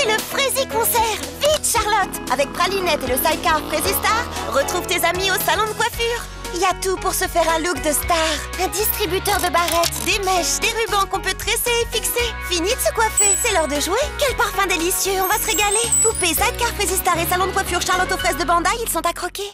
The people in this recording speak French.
C'est le Frazy Concert. Vite, Charlotte. Avec Pralinette et le sidecar Frazy Star, retrouve tes amis au salon de coiffure. Il y a tout pour se faire un look de star. Un distributeur de barrettes, des mèches, des rubans qu'on peut tresser et fixer. Fini de se coiffer, c'est l'heure de jouer. Quel parfum délicieux, on va se régaler. Poupée, sidecar Frazy Star et salon de coiffure Charlotte aux fraises de Bandai, ils sont à croquer.